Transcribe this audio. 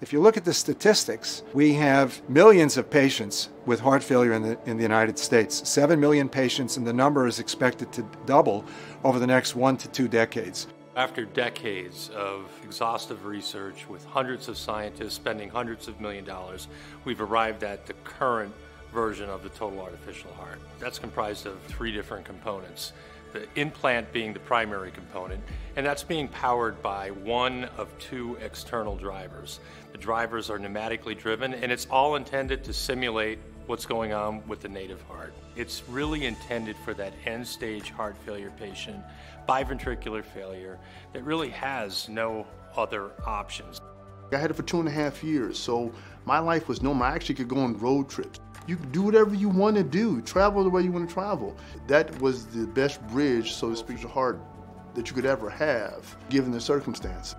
If you look at the statistics, we have millions of patients with heart failure in the, in the United States. Seven million patients, and the number is expected to double over the next one to two decades. After decades of exhaustive research with hundreds of scientists spending hundreds of million dollars, we've arrived at the current version of the total artificial heart. That's comprised of three different components. The implant being the primary component, and that's being powered by one of two external drivers. The drivers are pneumatically driven, and it's all intended to simulate what's going on with the native heart. It's really intended for that end stage heart failure patient, biventricular failure, that really has no other options. I had it for two and a half years, so my life was normal. I actually could go on road trips. You can do whatever you want to do, travel the way you want to travel. That was the best bridge, so to speak, to heart that you could ever have, given the circumstance.